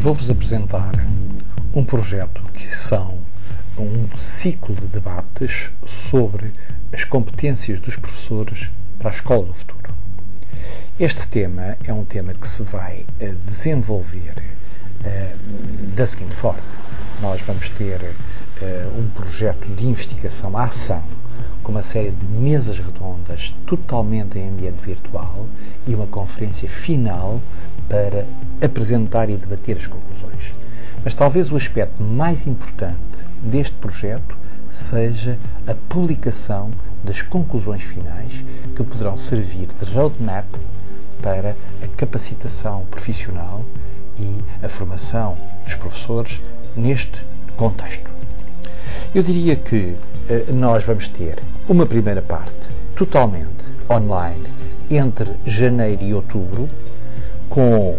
vou-vos apresentar um projeto que são um ciclo de debates sobre as competências dos professores para a escola do futuro. Este tema é um tema que se vai eh, desenvolver uh, da seguinte forma: nós vamos ter uh, um projeto de investigação à ação com uma série de mesas redondas totalmente em ambiente virtual e uma conferência final para apresentar e debater as conclusões. Mas talvez o aspecto mais importante deste projeto seja a publicação das conclusões finais que poderão servir de roadmap para a capacitação profissional e a formação dos professores neste contexto. Eu diria que eh, nós vamos ter uma primeira parte totalmente online entre janeiro e outubro, com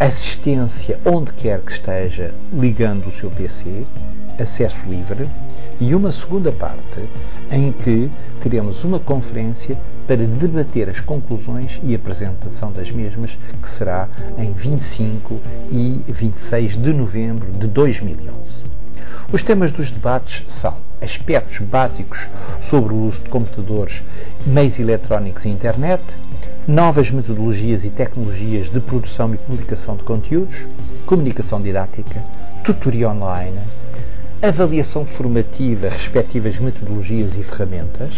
assistência onde quer que esteja, ligando o seu PC, acesso livre, e uma segunda parte em que teremos uma conferência para debater as conclusões e apresentação das mesmas, que será em 25 e 26 de novembro de 2011. Os temas dos debates são aspectos básicos sobre o uso de computadores, meios eletrónicos e internet, novas metodologias e tecnologias de produção e publicação de conteúdos, comunicação didática, tutoria online, avaliação formativa, respectivas metodologias e ferramentas,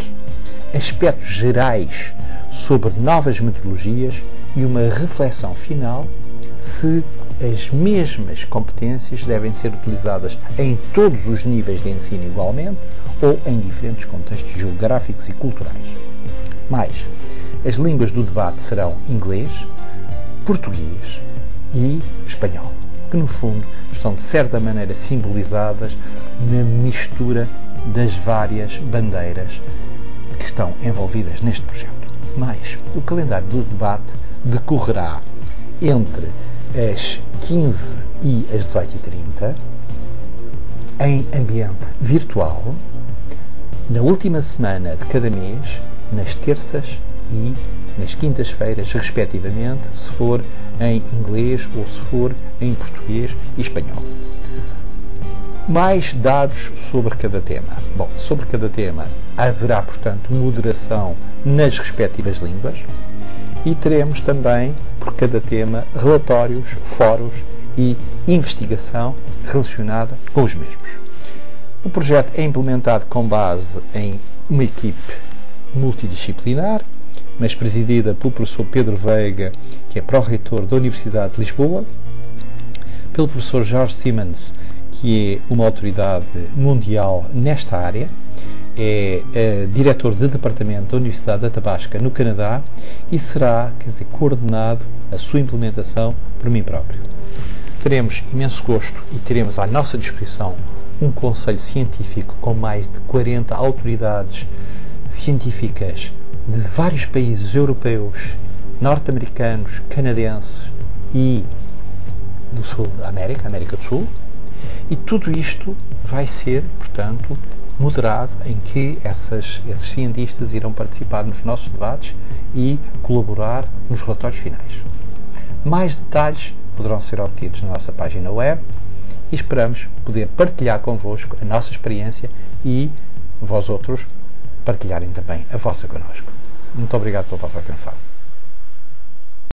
aspectos gerais sobre novas metodologias e uma reflexão final se as mesmas competências devem ser utilizadas em todos os níveis de ensino igualmente ou em diferentes contextos geográficos e culturais. Mais, as línguas do debate serão inglês, português e espanhol, que no fundo estão de certa maneira simbolizadas na mistura das várias bandeiras que estão envolvidas neste projeto. Mais, o calendário do debate decorrerá entre as 15 e as 18h30 em ambiente virtual na última semana de cada mês, nas terças e nas quintas-feiras, respectivamente, se for em inglês ou se for em português e espanhol. Mais dados sobre cada tema. Bom, sobre cada tema haverá, portanto, moderação nas respectivas línguas e teremos também, por cada tema, relatórios, fóruns e investigação relacionada com os mesmos. O projeto é implementado com base em uma equipe multidisciplinar mas presidida pelo professor Pedro Veiga, que é pró-reitor da Universidade de Lisboa, pelo professor Jorge Simmons, que é uma autoridade mundial nesta área, é, é diretor de departamento da Universidade da Tabasca, no Canadá, e será quer dizer, coordenado a sua implementação por mim próprio. Teremos imenso gosto e teremos à nossa disposição um conselho científico com mais de 40 autoridades científicas de vários países europeus, norte-americanos, canadenses e do Sul da América, América do Sul, e tudo isto vai ser, portanto, moderado em que essas, esses cientistas irão participar nos nossos debates e colaborar nos relatórios finais. Mais detalhes poderão ser obtidos na nossa página web e esperamos poder partilhar convosco a nossa experiência e vós outros partilharem também a vossa connosco. Muito obrigado pela vossa atenção.